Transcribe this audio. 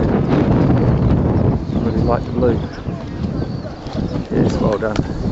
go. Really like the blue. Yes, well done.